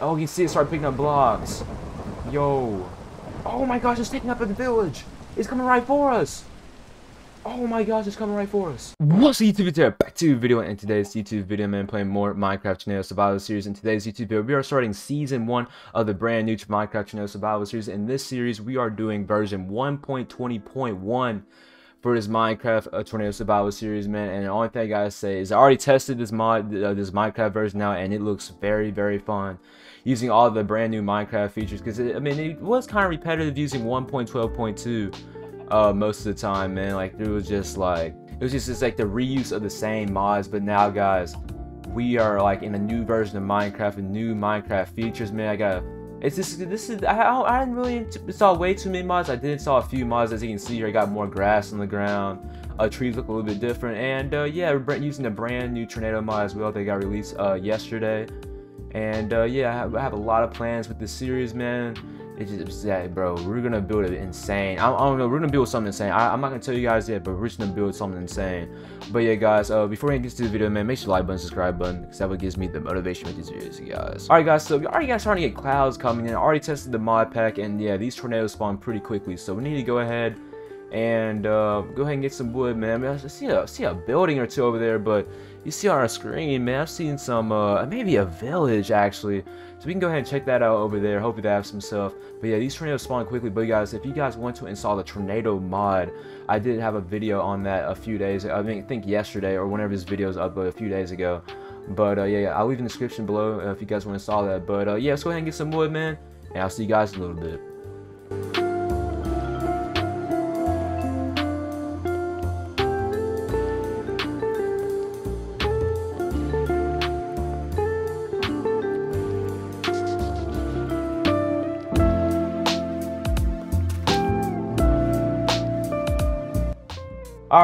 Oh, you see it start picking up blocks. Yo. Oh my gosh, it's taking up the village. It's coming right for us. Oh my gosh, it's coming right for us. What's YouTube? Today, back to video, and today's YouTube video, man, playing more Minecraft Tornado Survival Series. In today's YouTube video, we are starting Season 1 of the brand new Minecraft Tornado Survival Series. In this series, we are doing version 1.20.1 for this Minecraft uh, Tornado Survival Series, man. And the only thing I gotta say is I already tested this mod, uh, this Minecraft version now, and it looks very, very fun. Using all the brand new Minecraft features, because I mean, it was kind of repetitive using 1.12.2 uh, most of the time, man. Like it was just like it was just, just like the reuse of the same mods. But now, guys, we are like in a new version of Minecraft and new Minecraft features, man. I got it's just this is I I didn't really saw way too many mods. I did saw a few mods as you can see here. I got more grass on the ground. Uh, trees look a little bit different, and uh, yeah, we're using a brand new tornado mod as well. They got released uh, yesterday, and uh, yeah, I have, I have, a lot of plans with this series, man. It's just yeah, bro. We're gonna build it insane. I, I, don't know. We're gonna build something insane. I, am not gonna tell you guys yet, but we're just gonna build something insane. But yeah, guys. Uh, before we get to the video, man, make sure to like button, subscribe button, because that what gives me the motivation with these videos, guys. All right, guys. So we already got starting to get clouds coming in. I already tested the mod pack, and yeah, these tornadoes spawn pretty quickly. So we need to go ahead and uh, go ahead and get some wood, man. I, mean, I see a see a building or two over there, but you see on our screen, man, I've seen some, uh, maybe a village actually. So we can go ahead and check that out over there. Hopefully they have some stuff. But yeah, these tornadoes spawn quickly. But guys, if you guys want to install the tornado mod, I did have a video on that a few days. I mean, I think yesterday or whenever this video is uploaded a few days ago. But uh, yeah, I'll leave in the description below if you guys want to install that. But uh, yeah, let's go ahead and get some wood, man. And I'll see you guys in a little bit.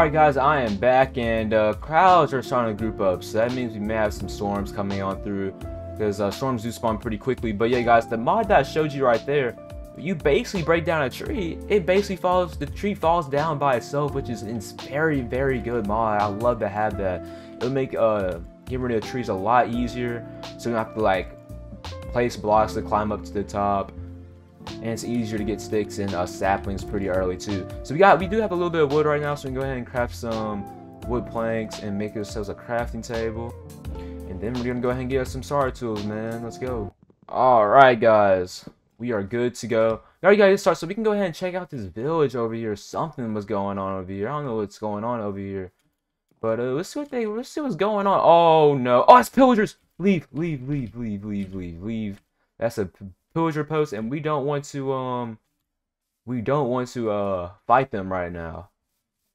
Alright guys, I am back and uh, crowds are starting to group up, so that means we may have some storms coming on through because uh, storms do spawn pretty quickly. But yeah guys, the mod that I showed you right there, you basically break down a tree, it basically falls, the tree falls down by itself, which is a very, very good mod. I love to have that. It'll make uh, getting rid of trees a lot easier, so you don't have to like place blocks to climb up to the top and it's easier to get sticks and uh, saplings pretty early too. So we got we do have a little bit of wood right now, so we can go ahead and craft some wood planks and make ourselves a crafting table. And then we're gonna go ahead and get us some star tools, man. Let's go. Alright guys. We are good to go. Already got to start, so we can go ahead and check out this village over here. Something was going on over here. I don't know what's going on over here. But uh, let's see what they let's see what's going on. Oh no. Oh it's pillagers! Leave, leave, leave, leave, leave, leave, leave. That's a pillager post and we don't want to um we don't want to uh fight them right now.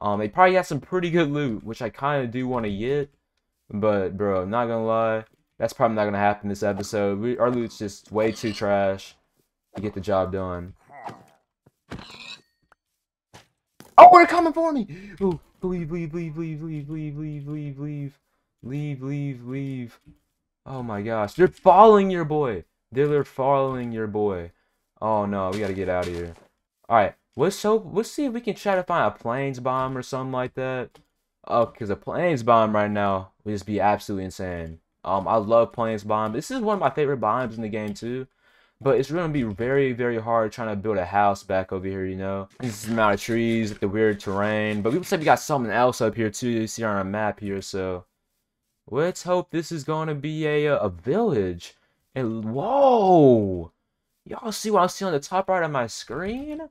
Um they probably got some pretty good loot, which I kinda do want to get. But bro, not gonna lie, that's probably not gonna happen this episode. We, our loot's just way too trash to get the job done. Oh, they're coming for me! Oh, leave, leave, leave, leave, leave, leave, leave, leave, leave, leave, leave, leave. Oh my gosh, they're following your boy. They're following your boy. Oh no, we gotta get out of here. Alright, let's hope let's see if we can try to find a plains biome or something like that. Oh, because a plains biome right now would just be absolutely insane. Um, I love plains biome. This is one of my favorite biomes in the game too. But it's gonna be very, very hard trying to build a house back over here, you know? This amount of trees, the weird terrain. But we like we got something else up here too, you see on our map here, so let's hope this is gonna be a a village. And whoa! Y'all see what I see on the top right of my screen?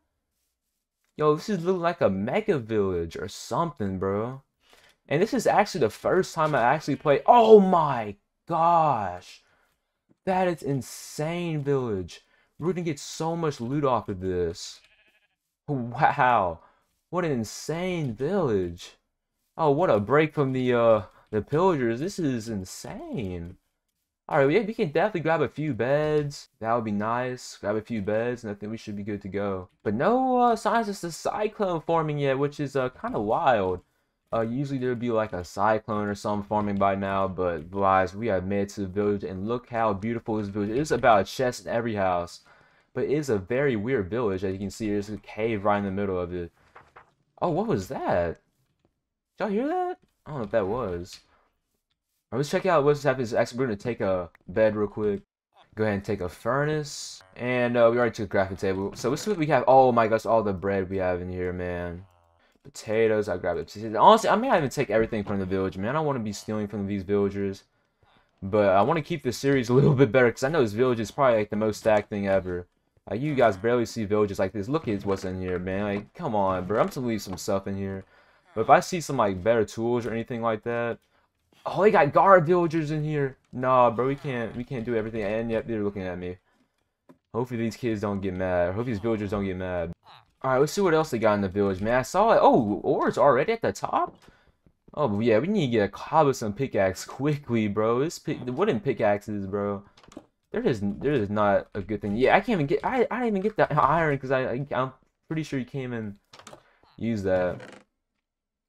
Yo, this is looking like a mega village or something, bro. And this is actually the first time I actually play. Oh my gosh! That is insane village. We're gonna get so much loot off of this. Wow. What an insane village. Oh, what a break from the uh the pillagers. This is insane. Alright, yeah, we can definitely grab a few beds. That would be nice. Grab a few beds, and I think we should be good to go. But no uh, signs of the cyclone forming yet, which is uh, kind of wild. Uh, usually there would be like a cyclone or something forming by now, but guys, we have made to the village, and look how beautiful this village is. about a chest in every house. But it is a very weird village, as you can see, there's a cave right in the middle of it. Oh, what was that? Did y'all hear that? I don't know if that was. Right, let's check out what's happening. Actually, we're gonna take a bed real quick. Go ahead and take a furnace. And uh, we already took a crafting table. So let's see what we have. Oh my gosh, all the bread we have in here, man. Potatoes, I grabbed potatoes. Honestly, I may not even take everything from the village, man. I don't want to be stealing from these villagers. But I want to keep the series a little bit better because I know this village is probably like the most stacked thing ever. Like you guys barely see villages like this. Look at what's in here, man. Like, come on, bro. I'm gonna leave some stuff in here. But if I see some like better tools or anything like that, oh, they got guard villagers in here. Nah, bro, we can't, we can't do everything. And yep, they're looking at me. Hopefully these kids don't get mad. Hopefully these villagers don't get mad. All right, let's see what else they got in the village, man. I saw it. Oh, ores already at the top. Oh, yeah, we need to get a cobblestone pickaxe quickly, bro. This pick, the wooden pickaxes, bro. There is, there is not a good thing. Yeah, I can't even get, I, I didn't even get that iron because I, I, I'm pretty sure you came and even use that.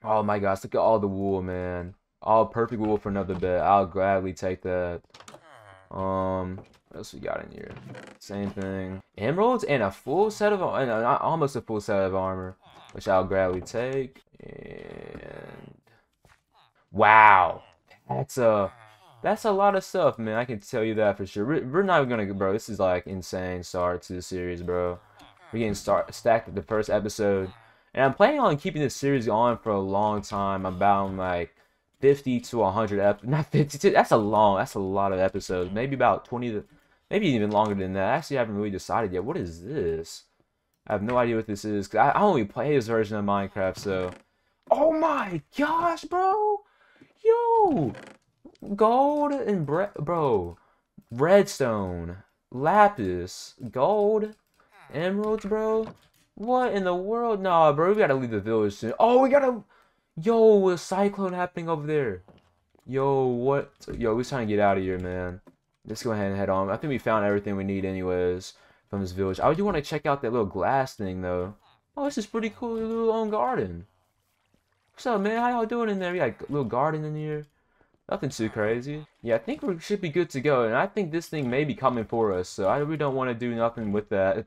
Oh my gosh, look at all the wool, man. All perfect wool for another bed. I'll gladly take that. Um, what else we got in here? Same thing. Emeralds and a full set of, and almost a full set of armor, which I'll gladly take. And wow, that's a that's a lot of stuff, man. I can tell you that for sure. We're, we're not gonna, bro. This is like insane start to the series, bro. We're getting start stacked at the first episode, and I'm planning on keeping this series on for a long time. About like 50 to 100 ep not 50 that's a long that's a lot of episodes. Maybe about 20 to maybe even longer than that. I actually haven't really decided yet. What is this? I have no idea what this is. Because I, I only play this version of Minecraft so. Oh my gosh bro! Yo! Gold and bre bro redstone lapis gold emeralds bro. What in the world? Nah bro we gotta leave the village soon. Oh we gotta Yo, a cyclone happening over there. Yo, what? Yo, we're trying to get out of here, man. Let's go ahead and head on. I think we found everything we need anyways from this village. I do want to check out that little glass thing, though. Oh, this is pretty cool little own garden. What's up, man? How y'all doing in there? We got a little garden in here. Nothing too crazy. Yeah, I think we should be good to go. And I think this thing may be coming for us. So I really don't want to do nothing with that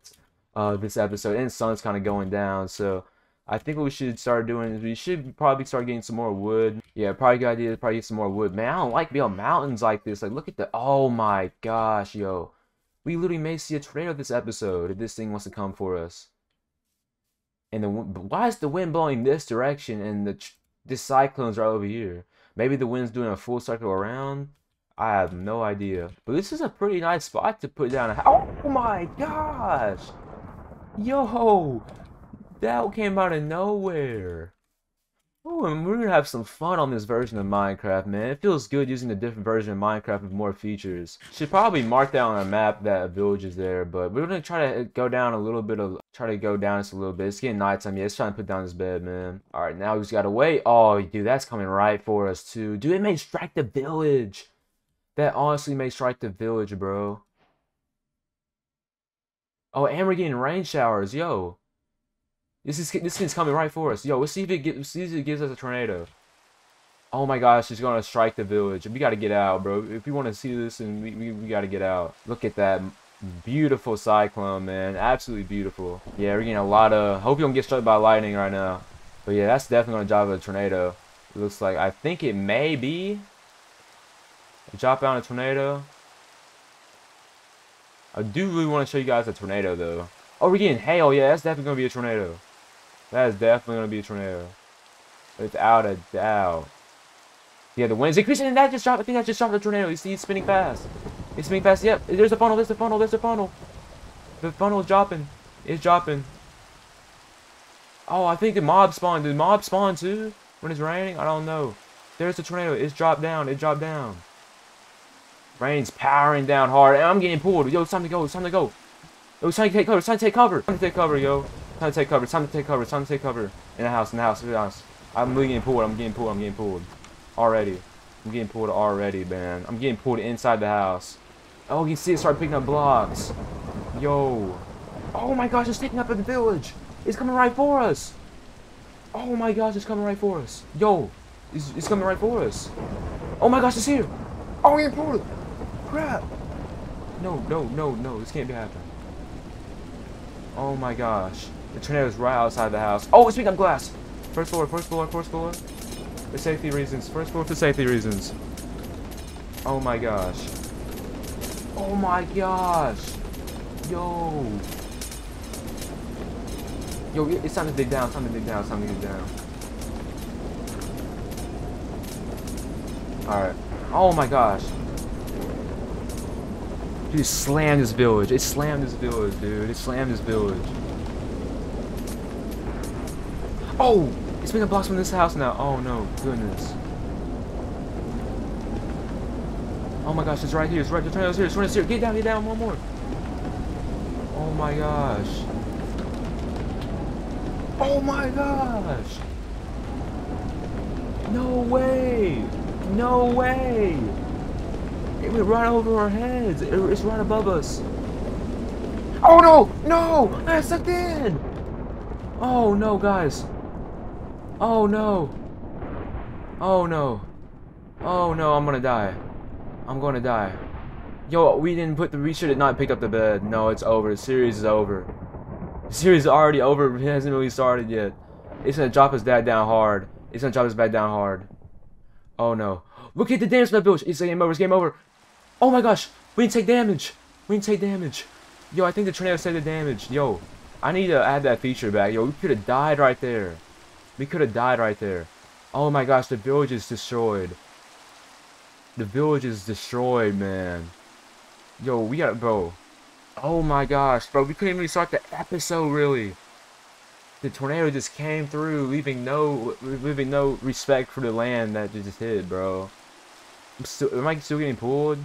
uh, this episode. And sun's kind of going down. So I think what we should start doing is we should probably start getting some more wood. Yeah, probably good idea to probably get some more wood. Man, I don't like being on mountains like this. Like, look at the... Oh my gosh, yo. We literally may see a tornado this episode if this thing wants to come for us. And the why is the wind blowing this direction and the this cyclone's right over here? Maybe the wind's doing a full circle around. I have no idea. But this is a pretty nice spot to put down a Oh my gosh! Yo! That came out of nowhere. Oh, and we're gonna have some fun on this version of Minecraft, man. It feels good using a different version of Minecraft with more features. Should probably mark that on our map that a village is there, but we're gonna try to uh, go down a little bit of, try to go down just a little bit. It's getting nighttime. Yeah, it's trying to put down this bed, man. All right, now we just gotta wait. Oh, dude, that's coming right for us too. Dude, it may strike the village. That honestly may strike the village, bro. Oh, and we're getting rain showers, yo. This is this thing's coming right for us. Yo, let's see if it gives see if it gives us a tornado. Oh my gosh, it's gonna strike the village. We gotta get out, bro. If you want to see this, and we, we, we gotta get out. Look at that beautiful cyclone, man. Absolutely beautiful. Yeah, we're getting a lot of. Hope you don't get struck by lightning right now. But yeah, that's definitely gonna drive a tornado. It looks like I think it may be. Drop out a tornado. I do really want to show you guys a tornado though. Oh, we're getting hail. Yeah, that's definitely gonna be a tornado. That is definitely going to be a tornado. Without a doubt. Yeah, the wind's increasing, and that just dropped. I think that just dropped the tornado. You see, it's spinning fast. It's spinning fast. Yep, there's a funnel. There's a funnel. There's a funnel. The funnel is dropping. It's dropping. Oh, I think the mob spawned. Did mob spawn too when it's raining? I don't know. There's the tornado. It's dropped down. It dropped down. Rain's powering down hard, and I'm getting pulled. Yo, it's time to go. It's time to go. Yo, it's time to take cover. It's time to take cover. Time to take cover, yo. Time to take cover. Time to take cover. Time to take cover. In the house. In the house. In the house. I'm really getting pulled. I'm getting pulled. I'm getting pulled. Already. I'm getting pulled already, man. I'm getting pulled inside the house. Oh, you see it start picking up blocks. Yo. Oh my gosh, it's taking up in the village. It's coming right for us. Oh my gosh, it's coming right for us. Yo. It's, it's coming right for us. Oh my gosh, it's here. Oh, we're getting pulled. Crap. No, no, no, no. This can't be happening. Oh my gosh. The tornado's right outside the house. Oh, it's up glass. First floor, first floor, first floor. For safety reasons. First floor for safety reasons. Oh my gosh. Oh my gosh. Yo. Yo, it's time to dig down, time to dig down, time to dig down. Alright. Oh my gosh. Dude, slammed this village. It slammed this village, dude. It slammed this village. Oh! It's been a box from this house now. Oh no, goodness. Oh my gosh, it's right here. It's right. The tornado's here. It's right here. Get down, get down. One more. Oh my gosh. Oh my gosh. No way. No way. It went right over our heads. It's right above us. Oh no! No! I sucked in! Oh no, guys. Oh no. Oh no. Oh no, I'm gonna die. I'm gonna die. Yo, we didn't put the. We should have not picked up the bed. No, it's over. The series is over. The series is already over. It hasn't really started yet. It's gonna drop us that down hard. It's gonna drop us back down hard. Oh no. Look at the damage that village. It's game over. It's game over. Oh my gosh, we didn't take damage. We didn't take damage. Yo, I think the tornado saved the damage. Yo, I need to add that feature back. Yo, we could have died right there. We could have died right there. Oh my gosh, the village is destroyed. The village is destroyed, man. Yo, we got bro. Oh my gosh, bro, we couldn't even start the episode really. The tornado just came through, leaving no, leaving no respect for the land that just hit, bro. I'm still, am I still getting pulled?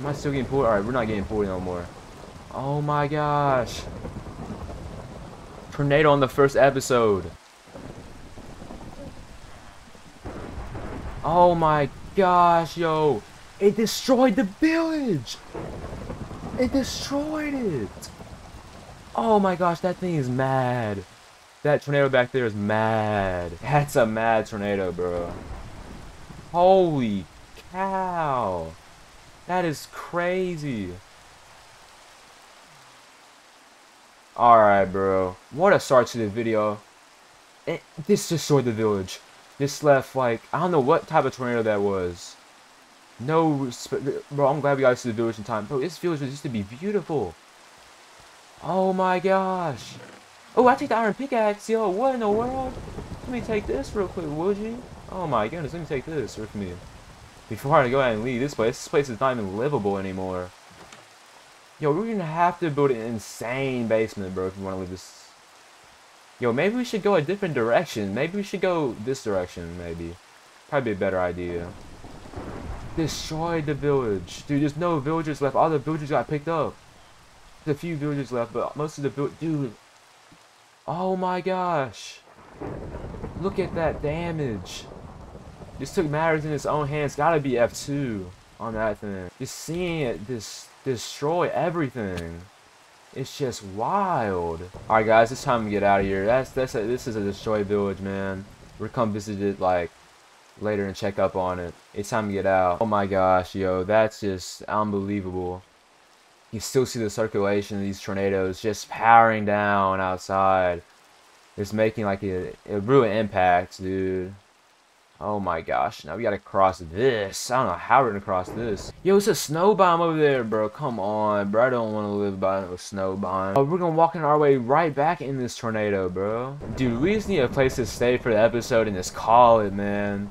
Am I still getting pulled? Alright, we're not getting pulled no more. Oh my gosh. Tornado on the first episode. Oh my gosh, yo. It destroyed the village. It destroyed it. Oh my gosh, that thing is mad. That tornado back there is mad. That's a mad tornado, bro. Holy cow. That is crazy. Alright, bro. What a start to the video. It, this destroyed the village. This left, like, I don't know what type of tornado that was. No, bro, I'm glad we got to the village in time. Bro, this village used to be beautiful. Oh my gosh. Oh, I take the iron pickaxe, yo. What in the world? Let me take this real quick, would you? Oh my goodness, let me take this with me. Before I go ahead and leave this place, this place is not even livable anymore. Yo, we're gonna have to build an insane basement, bro, if you want to leave this. Yo, maybe we should go a different direction. Maybe we should go this direction, maybe. Probably a better idea. Destroy the village. Dude, there's no villagers left. All the villagers got picked up. There's a few villagers left, but most of the vill- Dude. Oh my gosh. Look at that damage. Just took matters in its own hands. Gotta be F2 on that thing. Just seeing it just destroy everything. It's just wild. Alright guys, it's time to get out of here. That's that's a, this is a destroyed village, man. We're come visit it like later and check up on it. It's time to get out. Oh my gosh, yo, that's just unbelievable. You still see the circulation of these tornadoes just powering down outside. It's making like a, a real impact, dude. Oh my gosh, now we gotta cross this. I don't know how we're gonna cross this. Yo, it's a snow biome over there, bro. Come on, bro. I don't want to live by a snow biome. Oh, we're gonna walk in our way right back in this tornado, bro. Dude, we just need a place to stay for the episode and just call it, man.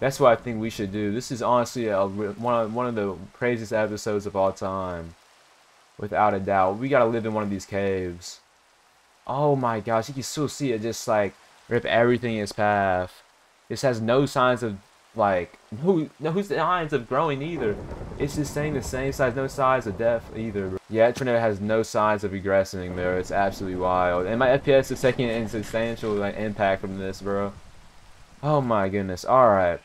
That's what I think we should do. This is honestly a, one, of, one of the craziest episodes of all time. Without a doubt. We gotta live in one of these caves. Oh my gosh, you can still see it just like rip everything in its path. This has no signs of like who no no signs of growing either. It's just staying the same size, no signs of death either. Yeah, Tornado has no signs of regressing there. It's absolutely wild. And my FPS is taking an substantial like impact from this, bro. Oh my goodness. Alright.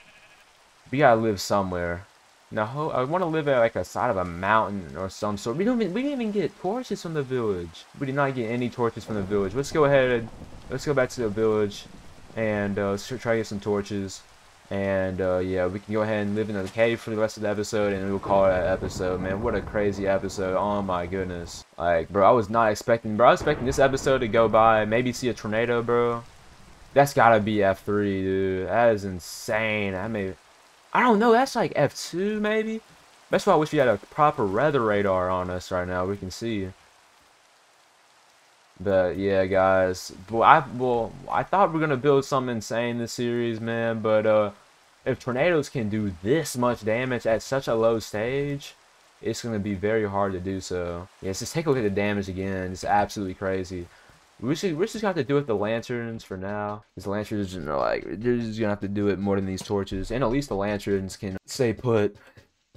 We gotta live somewhere. Now, I want to live at like a side of a mountain or some sort. We don't even, we didn't even get torches from the village. We did not get any torches from the village. Let's go ahead. Let's go back to the village and uh, try to get some torches. And uh, yeah, we can go ahead and live in the cave for the rest of the episode, and we'll call it an episode. Man, what a crazy episode! Oh my goodness! Like, bro, I was not expecting, bro. I was expecting this episode to go by, maybe see a tornado, bro. That's gotta be F3, dude. That is insane. I mean, I don't know. That's like F2, maybe. That's why I wish we had a proper weather radar on us right now. We can see. But yeah, guys. Well, I well, I thought we are gonna build something insane this series, man. But uh, if tornadoes can do this much damage at such a low stage, it's gonna be very hard to do so. Yeah, just take a look at the damage again. It's absolutely crazy. We should we just have to do it with the lanterns for now. These lanterns are like they're just gonna have to do it more than these torches, and at least the lanterns can stay put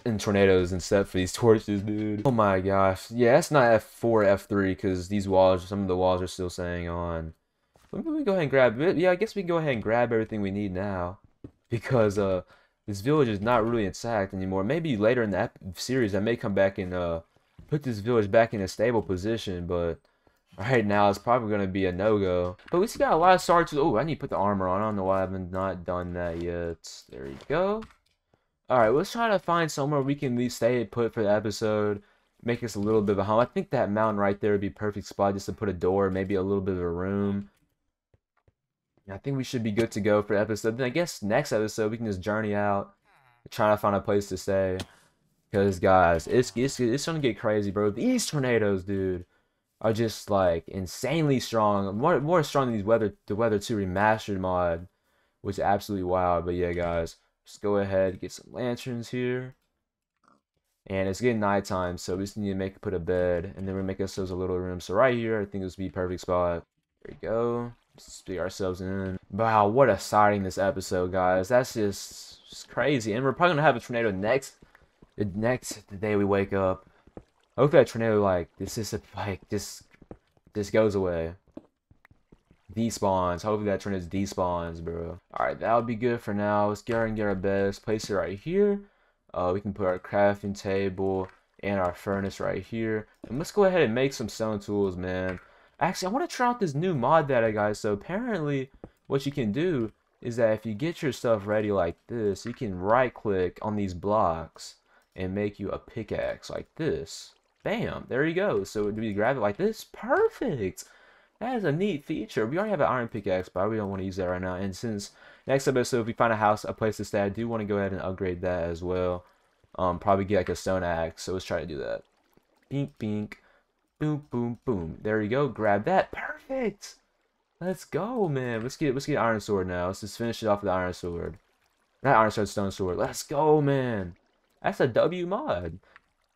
in tornadoes instead for these torches, dude. Oh my gosh. Yeah, it's not F4, F3, because these walls, some of the walls are still saying on. Let me go ahead and grab. Yeah, I guess we can go ahead and grab everything we need now. Because, uh, this village is not really intact anymore. Maybe later in the series, I may come back and, uh, put this village back in a stable position, but right now it's probably going to be a no-go. But we still got a lot of stars. Oh, I need to put the armor on. I don't know why I haven't not done that yet. There you go. Alright, let's try to find somewhere we can at least stay put for the episode. Make us a little bit of a home. I think that mountain right there would be perfect spot just to put a door, maybe a little bit of a room. I think we should be good to go for the episode. Then I guess next episode we can just journey out, trying to find a place to stay. Because guys, it's it's it's gonna get crazy, bro. These tornadoes, dude, are just like insanely strong. More more strong than these weather the weather two remastered mod, which is absolutely wild. But yeah, guys. Just go ahead, get some lanterns here. And it's getting nighttime, so we just need to make put a bed, and then we make ourselves a little room. So right here, I think this would be perfect spot. There we go. Stick ourselves in. Wow, what a sighting this episode, guys. That's just, just crazy. And we're probably gonna have a tornado next the next the day we wake up. Hopefully that tornado like this is a, like just this goes away despawns. Hopefully that turn is despawns, bro. Alright, that would be good for now. Let's get and get our beds. Place it right here. Uh, we can put our crafting table and our furnace right here. And let's go ahead and make some stone tools, man. Actually, I want to try out this new mod that I got. So apparently, what you can do is that if you get your stuff ready like this, you can right click on these blocks and make you a pickaxe like this. Bam, there you go. So do you grab it like this? Perfect. That is a neat feature. We already have an iron pickaxe, but we don't want to use that right now. And since next episode, if we find a house, a place to stay, I do want to go ahead and upgrade that as well. Um, probably get like a stone axe. So let's try to do that. Bink, bink. Boom, boom, boom. There you go. Grab that. Perfect. Let's go, man. Let's get let's get iron sword now. Let's just finish it off with the iron sword. Not iron sword, stone sword. Let's go, man. That's a W mod.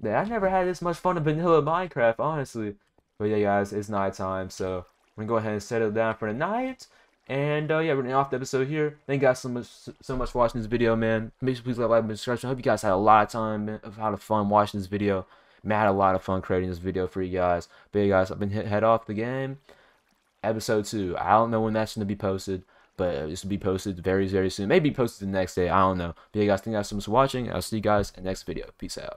Man, I never had this much fun in vanilla Minecraft, honestly. But yeah, guys, it's night time, so gonna go ahead and settle down for the night. And uh, yeah, we're gonna off the episode here. Thank you guys so much, so much for watching this video, man. Make sure please like, and subscribe. I hope you guys had a lot of time, of how of fun watching this video. Man, I had a lot of fun creating this video for you guys. But yeah, guys, I've been hit head off the game. Episode two. I don't know when that's gonna be posted, but it's gonna be posted very, very soon. Maybe posted the next day. I don't know. But yeah, guys, thank you guys so much for watching. I'll see you guys in the next video. Peace out.